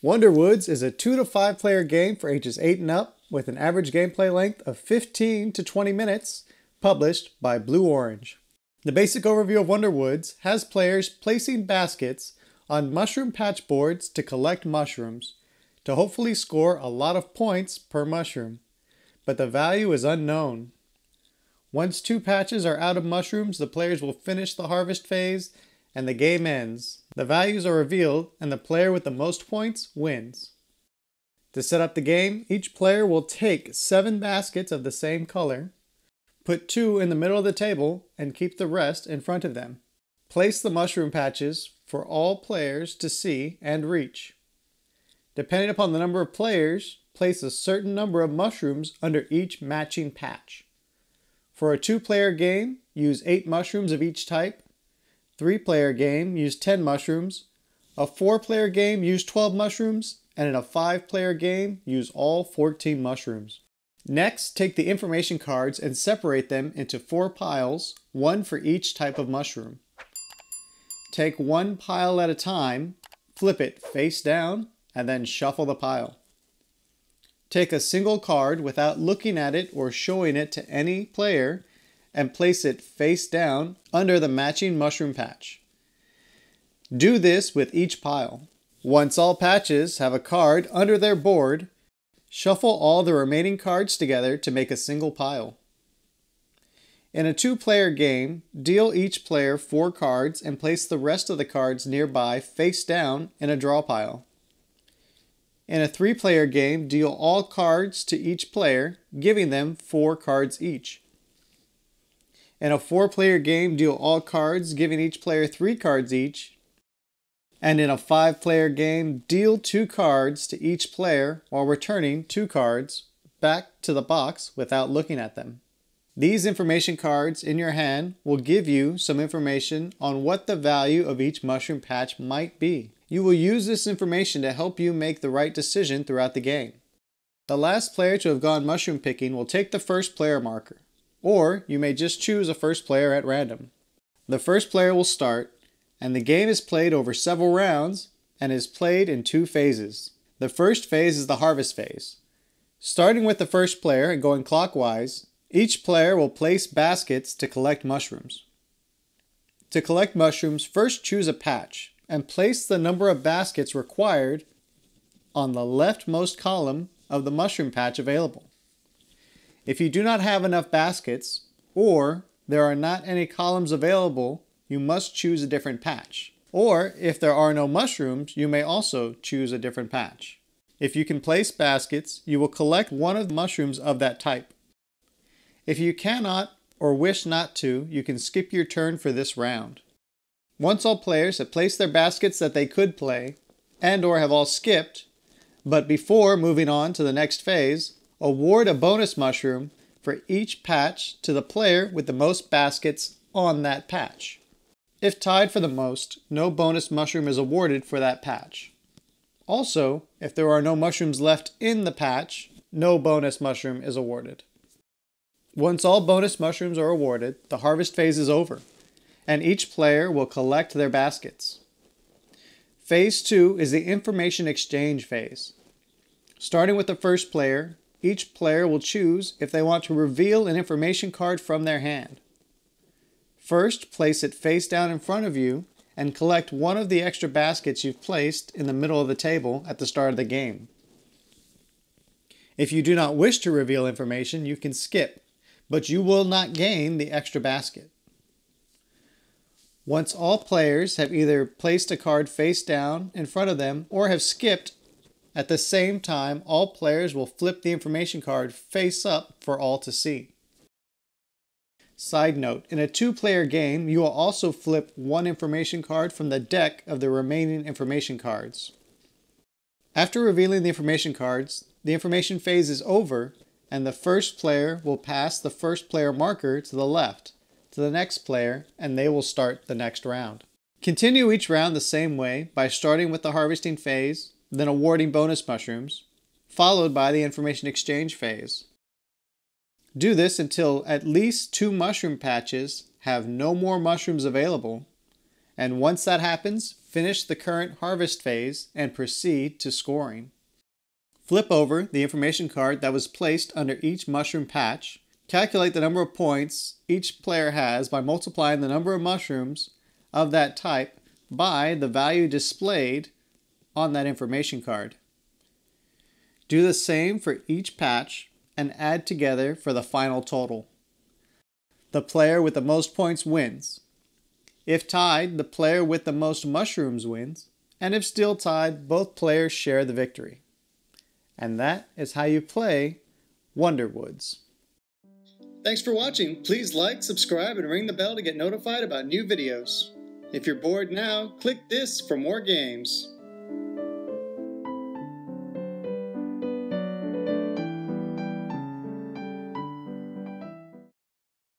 Wonder Woods is a 2 to 5 player game for ages 8 and up with an average gameplay length of 15 to 20 minutes, published by Blue Orange. The basic overview of Wonder Woods has players placing baskets on mushroom patch boards to collect mushrooms, to hopefully score a lot of points per mushroom, but the value is unknown. Once two patches are out of mushrooms, the players will finish the harvest phase and the game ends. The values are revealed and the player with the most points wins. To set up the game, each player will take seven baskets of the same color, put two in the middle of the table, and keep the rest in front of them. Place the mushroom patches for all players to see and reach. Depending upon the number of players, place a certain number of mushrooms under each matching patch. For a two player game, use 8 mushrooms of each type. 3 player game, use 10 mushrooms. A 4 player game, use 12 mushrooms. And in a 5 player game, use all 14 mushrooms. Next, take the information cards and separate them into four piles, one for each type of mushroom. Take one pile at a time, flip it face down, and then shuffle the pile. Take a single card without looking at it or showing it to any player and place it face down under the matching mushroom patch. Do this with each pile. Once all patches have a card under their board, shuffle all the remaining cards together to make a single pile. In a two player game, deal each player four cards and place the rest of the cards nearby face down in a draw pile. In a three player game, deal all cards to each player, giving them four cards each. In a four player game, deal all cards, giving each player three cards each. And in a five player game, deal two cards to each player while returning two cards back to the box without looking at them. These information cards in your hand will give you some information on what the value of each mushroom patch might be. You will use this information to help you make the right decision throughout the game. The last player to have gone mushroom picking will take the first player marker, or you may just choose a first player at random. The first player will start, and the game is played over several rounds and is played in two phases. The first phase is the harvest phase. Starting with the first player and going clockwise, each player will place baskets to collect mushrooms. To collect mushrooms, first choose a patch and place the number of baskets required on the leftmost column of the mushroom patch available. If you do not have enough baskets, or there are not any columns available, you must choose a different patch. Or if there are no mushrooms, you may also choose a different patch. If you can place baskets, you will collect one of the mushrooms of that type. If you cannot or wish not to, you can skip your turn for this round. Once all players have placed their baskets that they could play, and or have all skipped, but before moving on to the next phase, award a bonus mushroom for each patch to the player with the most baskets on that patch. If tied for the most, no bonus mushroom is awarded for that patch. Also, if there are no mushrooms left in the patch, no bonus mushroom is awarded. Once all bonus mushrooms are awarded, the harvest phase is over and each player will collect their baskets. Phase 2 is the information exchange phase. Starting with the first player, each player will choose if they want to reveal an information card from their hand. First, place it face down in front of you and collect one of the extra baskets you've placed in the middle of the table at the start of the game. If you do not wish to reveal information, you can skip, but you will not gain the extra basket. Once all players have either placed a card face down in front of them or have skipped, at the same time, all players will flip the information card face up for all to see. Side note, in a two-player game, you will also flip one information card from the deck of the remaining information cards. After revealing the information cards, the information phase is over and the first player will pass the first player marker to the left to the next player and they will start the next round. Continue each round the same way by starting with the harvesting phase, then awarding bonus mushrooms, followed by the information exchange phase. Do this until at least two mushroom patches have no more mushrooms available, And once that happens, finish the current harvest phase and proceed to scoring. Flip over the information card that was placed under each mushroom patch. Calculate the number of points each player has by multiplying the number of mushrooms of that type by the value displayed on that information card. Do the same for each patch and add together for the final total. The player with the most points wins. If tied, the player with the most mushrooms wins, and if still tied, both players share the victory. And that is how you play Wonder Woods. Thanks for watching. Please like, subscribe, and ring the bell to get notified about new videos. If you're bored now, click this for more games.